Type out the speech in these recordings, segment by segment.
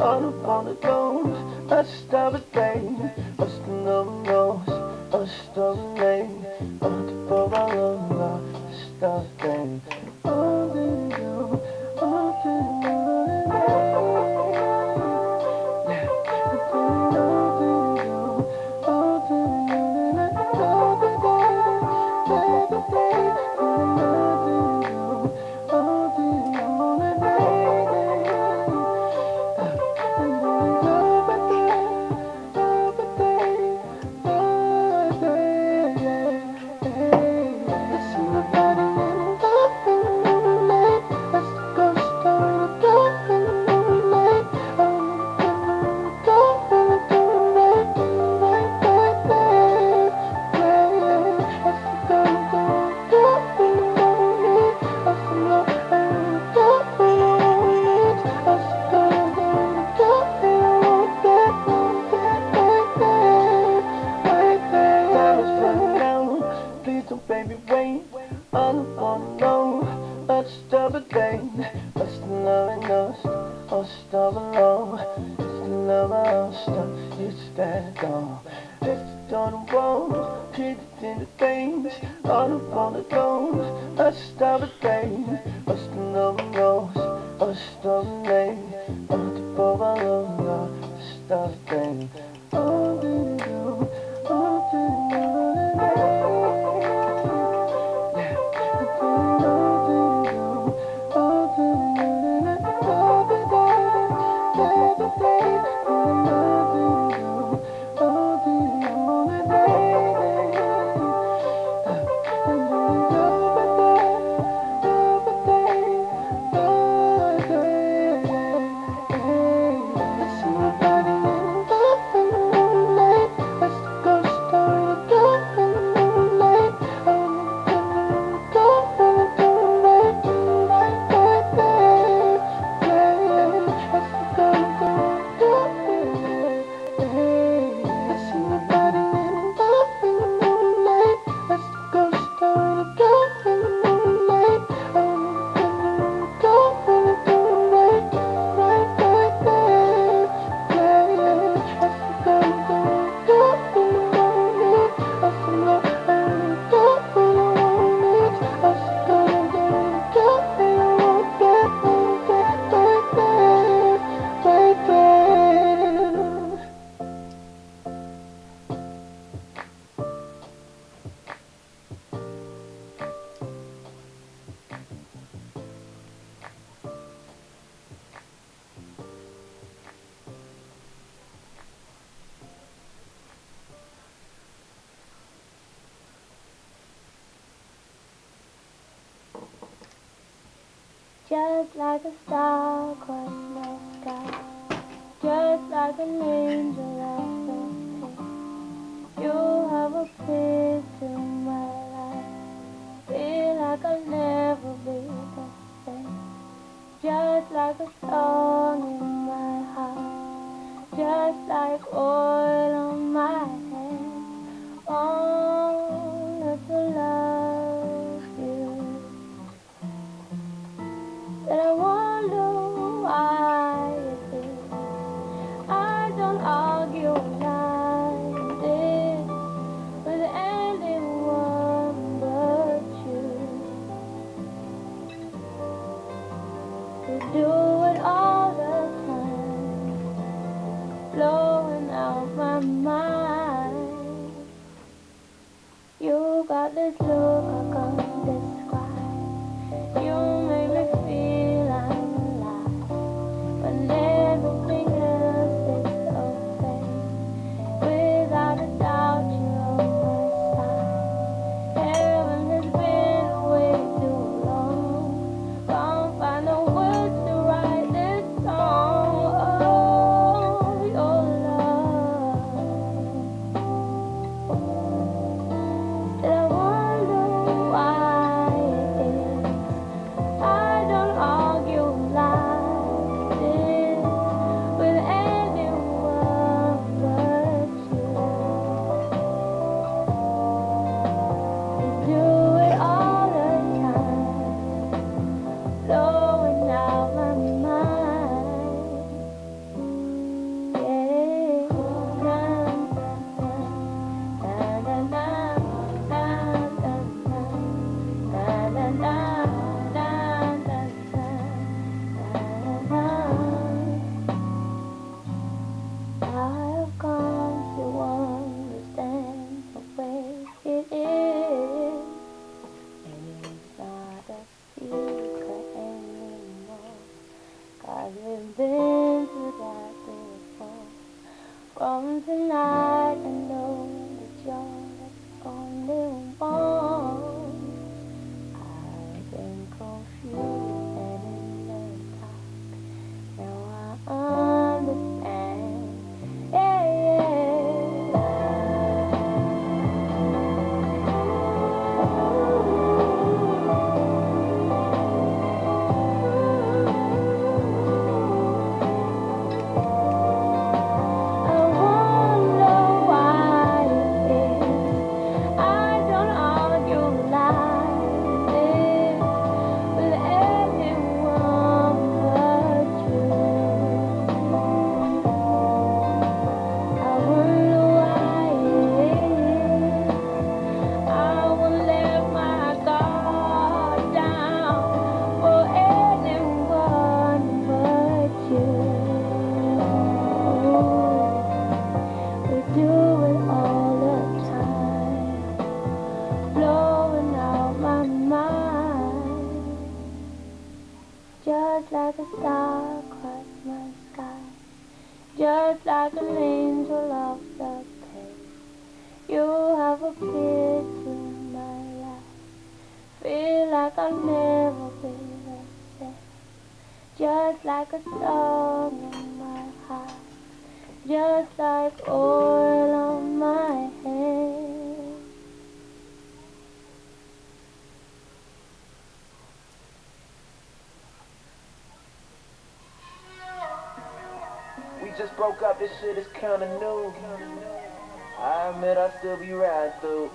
all on the dome. I stop a thing, stubborn thing Lost in love and lost Lost all alone. It's the love I lost It's that gone Left on the wall in the things All up on the throne A stubborn thing Lost in love and lost Lost all alone Lost above alone Lost all thing Oh. Just like a star across the sky, just like an angel off the sea. You have appeared to my life, feel like I'll never be the same. Just like a song in my heart, just like this just broke up, this shit is kinda new. I admit I still be riding through.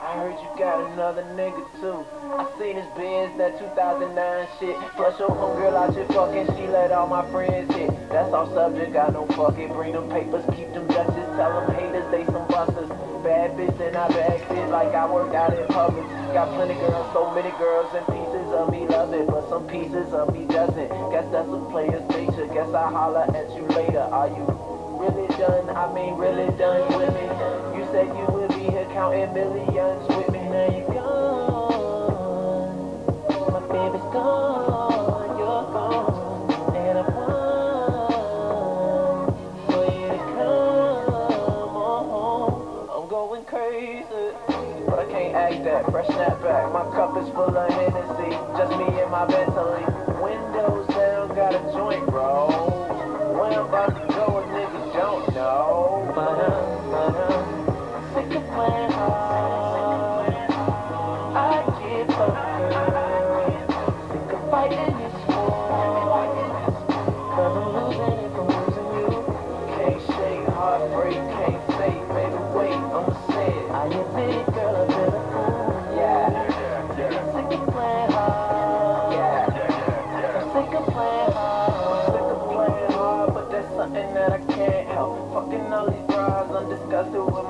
I heard you got another nigga too. I seen his Benz, that 2009 shit. Plus your homegirl out here fucking, she let all my friends hit. That's off subject, got no fucking. Bring them papers, keep them Dutches. Tell them haters they some busters. Bad bitch and I shit like I work out in public. Got plenty girls, so many girls, and pieces of me love it. But some pieces of me doesn't. Guess that's a player's nature. Guess I holler at you later. Are you really done? I mean, really done with me? You said you would be here counting millions with me. Now you gone. My baby's gone. Snapback. My cup is full of Hennessy. Just me and my Bentley. Windows down, got a joint, bro. When I'm about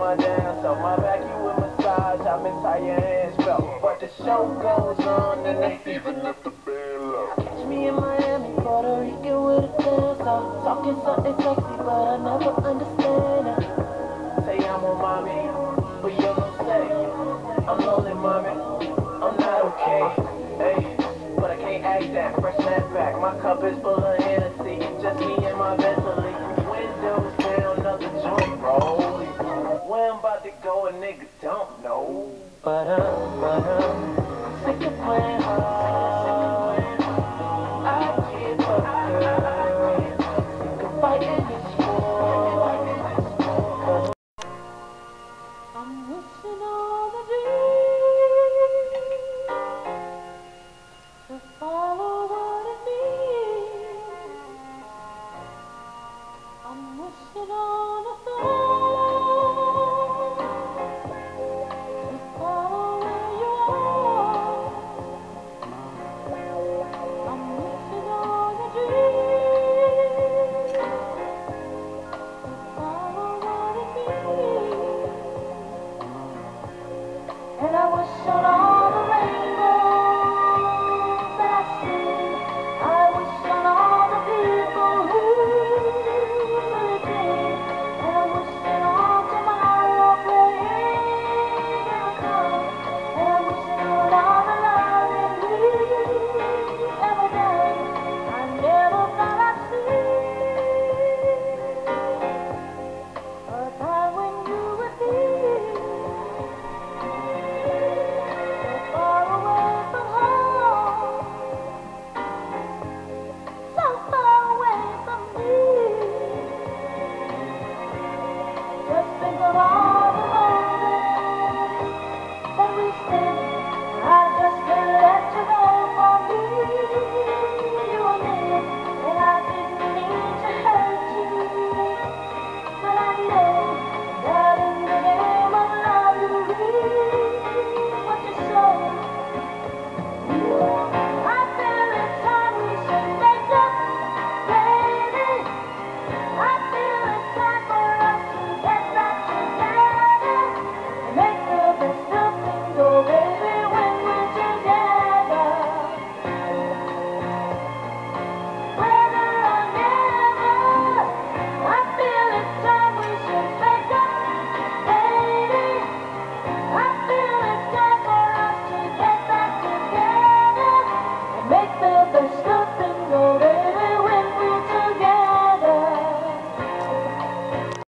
my damn self. My back, you with massage, I'm your hands felt. But the show goes on, and that's even if the band low. Catch me in Miami, Puerto Rican with a dancer. Talking something sexy, but I never understand it. Say I'm on mommy, but you don't say. I'm lonely, mommy. I'm not okay. Hey, but I can't act that. Fresh snapback, my cup is full of know. But